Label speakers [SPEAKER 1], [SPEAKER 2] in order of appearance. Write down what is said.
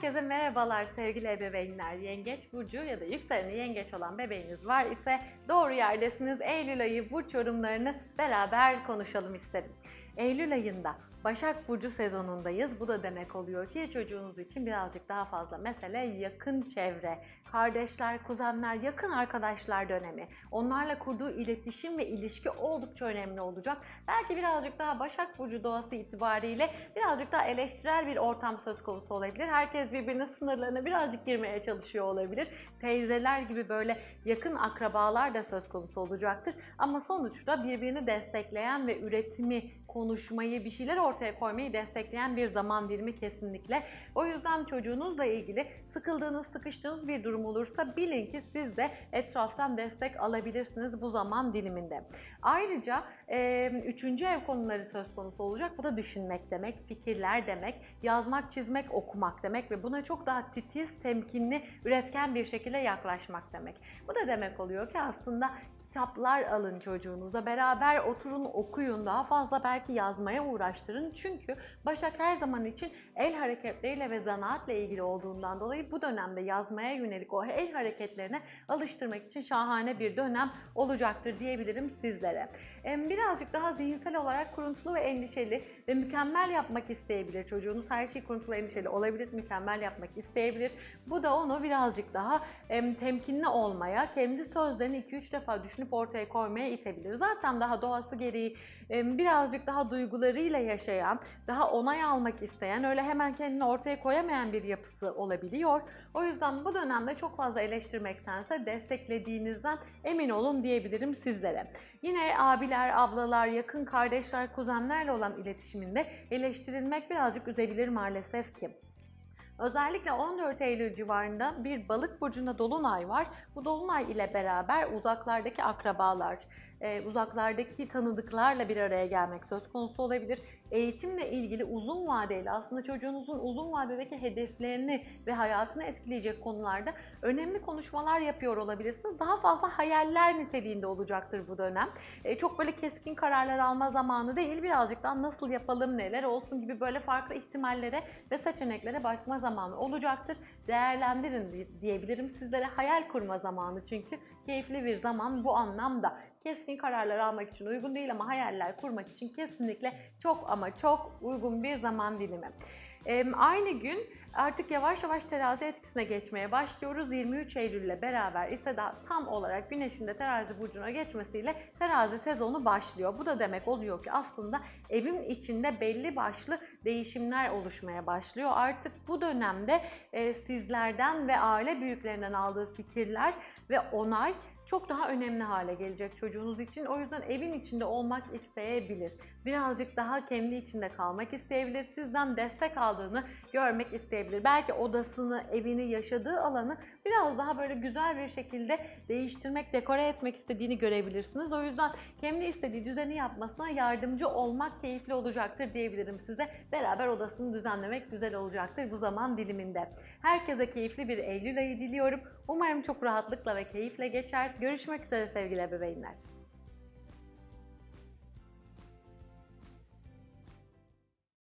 [SPEAKER 1] Herkese merhabalar sevgili ebeveynler. Yengeç burcu ya da yükseleni yengeç olan bebeğiniz var ise doğru yerdesiniz. Eylül ayı burç yorumlarını beraber konuşalım isterim. Eylül ayında Başak Burcu sezonundayız. Bu da demek oluyor ki çocuğunuz için birazcık daha fazla mesele yakın çevre, kardeşler, kuzenler, yakın arkadaşlar dönemi. Onlarla kurduğu iletişim ve ilişki oldukça önemli olacak. Belki birazcık daha Başak Burcu doğası itibariyle birazcık daha eleştirel bir ortam söz konusu olabilir. Herkes birbirinin sınırlarına birazcık girmeye çalışıyor olabilir. Teyzeler gibi böyle yakın akrabalar da söz konusu olacaktır. Ama sonuçta birbirini destekleyen ve üretimi, konuşmayı, bir şeyler ortaya koymayı destekleyen bir zaman dilimi kesinlikle. O yüzden çocuğunuzla ilgili sıkıldığınız, sıkıştığınız bir durum olursa bilin ki siz de etraftan destek alabilirsiniz bu zaman diliminde. Ayrıca e, üçüncü ev konuları söz konusu olacak. Bu da düşünmek demek, fikirler demek, yazmak, çizmek, okumak demek ve buna çok daha titiz, temkinli, üretken bir şekilde yaklaşmak demek. Bu da demek oluyor ki aslında kitaplar alın çocuğunuza. Beraber oturun okuyun. Daha fazla belki yazmaya uğraştırın. Çünkü Başak her zaman için el hareketleriyle ve zanaatle ilgili olduğundan dolayı bu dönemde yazmaya yönelik o el hareketlerine alıştırmak için şahane bir dönem olacaktır diyebilirim sizlere. Birazcık daha zihinsel olarak kuruntulu ve endişeli ve mükemmel yapmak isteyebilir çocuğunuz. Her şey kuruntulu endişeli olabilir, mükemmel yapmak isteyebilir. Bu da onu birazcık daha temkinli olmaya, kendi sözlerini 2-3 defa düşünüp ortaya koymaya itebilir. Zaten daha doğası gereği birazcık daha duygularıyla yaşayan, daha onay almak isteyen, öyle hemen kendini ortaya koyamayan bir yapısı olabiliyor. O yüzden bu dönemde çok fazla eleştirmektense desteklediğinizden emin olun diyebilirim sizlere. Yine abiler, ablalar, yakın kardeşler, kuzenlerle olan iletişiminde eleştirilmek birazcık üzebilir maalesef ki. Özellikle 14 Eylül civarında bir balık burcunda dolunay var. Bu dolunay ile beraber uzaklardaki akrabalar, e, uzaklardaki tanıdıklarla bir araya gelmek söz konusu olabilir. Eğitimle ilgili uzun vadeli aslında çocuğunuzun uzun vadedeki hedeflerini ve hayatını etkileyecek konularda önemli konuşmalar yapıyor olabilirsiniz. Daha fazla hayaller niteliğinde olacaktır bu dönem. E, çok böyle keskin kararlar alma zamanı değil, birazcık daha nasıl yapalım, neler olsun gibi böyle farklı ihtimallere ve seçeneklere bakma zamanı olacaktır. Değerlendirin diyebilirim sizlere. Hayal kurma zamanı çünkü keyifli bir zaman bu anlamda keskin kararlar almak için uygun değil ama hayaller kurmak için kesinlikle çok ama çok uygun bir zaman dilimi. Aynı gün artık yavaş yavaş terazi etkisine geçmeye başlıyoruz. 23 Eylül ile beraber ise daha tam olarak güneşin de terazi burcuna geçmesiyle terazi sezonu başlıyor. Bu da demek oluyor ki aslında evin içinde belli başlı değişimler oluşmaya başlıyor. Artık bu dönemde e, sizlerden ve aile büyüklerinden aldığı fikirler ve onay çok daha önemli hale gelecek çocuğunuz için. O yüzden evin içinde olmak isteyebilir. Birazcık daha kendi içinde kalmak isteyebilir. Sizden destek aldığını görmek isteyebilir. Belki odasını, evini, yaşadığı alanı biraz daha böyle güzel bir şekilde değiştirmek, dekore etmek istediğini görebilirsiniz. O yüzden kendi istediği düzeni yapmasına yardımcı olmak keyifli olacaktır diyebilirim size. Beraber odasını düzenlemek güzel olacaktır bu zaman diliminde. Herkese keyifli bir Eylül ayı diliyorum. Umarım çok rahatlıkla ve keyifle geçer. Görüşmek üzere sevgili ebeveynler.